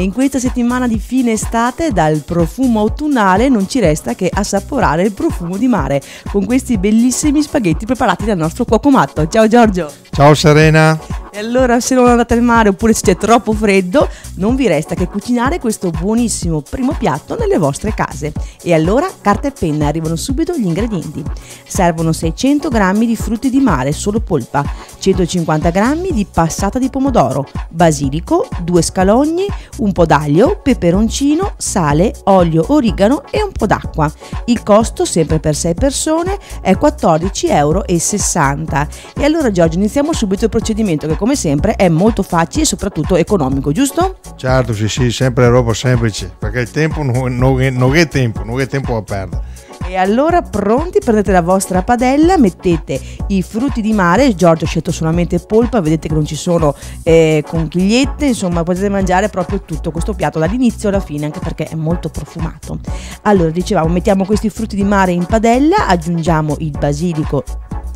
E in questa settimana di fine estate, dal profumo autunnale non ci resta che assaporare il profumo di mare con questi bellissimi spaghetti preparati dal nostro cuoco matto. Ciao Giorgio! Ciao Serena! E allora se non andate al mare oppure se c'è troppo freddo, non vi resta che cucinare questo buonissimo primo piatto nelle vostre case. E allora carta e penna, arrivano subito gli ingredienti. Servono 600 g di frutti di mare, solo polpa, 150 g di passata di pomodoro, basilico, due scalogni, un po' d'aglio, peperoncino, sale, olio, origano e un po' d'acqua. Il costo, sempre per 6 persone, è 14,60 euro. E allora Giorgio, iniziamo subito il procedimento che come sempre è molto facile e soprattutto economico, giusto? Certo, sì, sì, sempre roba semplice, perché il tempo non, non, non è tempo, non è tempo a perdere. E allora pronti, prendete la vostra padella, mettete i frutti di mare, Giorgio ha scelto solamente polpa, vedete che non ci sono eh, conchigliette, insomma potete mangiare proprio tutto questo piatto dall'inizio alla fine, anche perché è molto profumato. Allora dicevamo, mettiamo questi frutti di mare in padella, aggiungiamo il basilico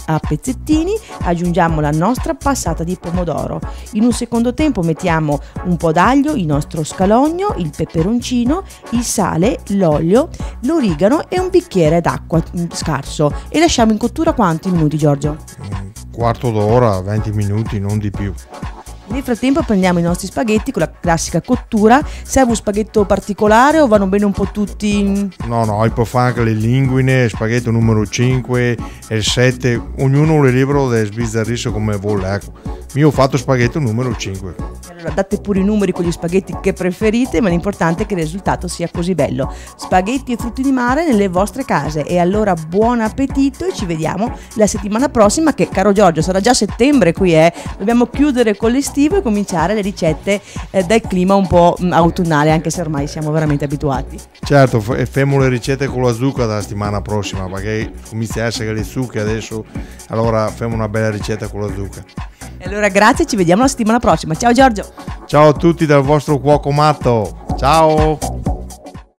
a pezzettini, aggiungiamo la nostra passata di pomodoro. In un secondo tempo mettiamo un po' d'aglio, il nostro scalogno, il peperoncino, il sale, l'olio, l'origano e un bicchiere d'acqua mm, scarso e lasciamo in cottura quanti minuti Giorgio? Un quarto d'ora, 20 minuti, non di più. Nel frattempo prendiamo i nostri spaghetti con la classica cottura. Serve un spaghetto particolare o vanno bene un po' tutti? No, no, anche le linguine, spaghetto numero 5 e 7, ognuno è libero di sbizzarrirsi come vuole. Ecco. Io ho fatto spaghetto numero 5. Allora date pure i numeri con gli spaghetti che preferite, ma l'importante è che il risultato sia così bello. Spaghetti e frutti di mare nelle vostre case. E allora buon appetito e ci vediamo la settimana prossima che, caro Giorgio, sarà già settembre qui, eh. Dobbiamo chiudere con l'estivo e cominciare le ricette eh, dal clima un po' mm, autunnale, anche se ormai siamo veramente abituati. Certo, facciamo le ricette con la zucca la settimana prossima, perché comincia a essere le zucche adesso, allora facciamo una bella ricetta con la zucca. Allora grazie, ci vediamo la settimana prossima. Ciao Giorgio. Ciao a tutti dal vostro cuoco matto. Ciao.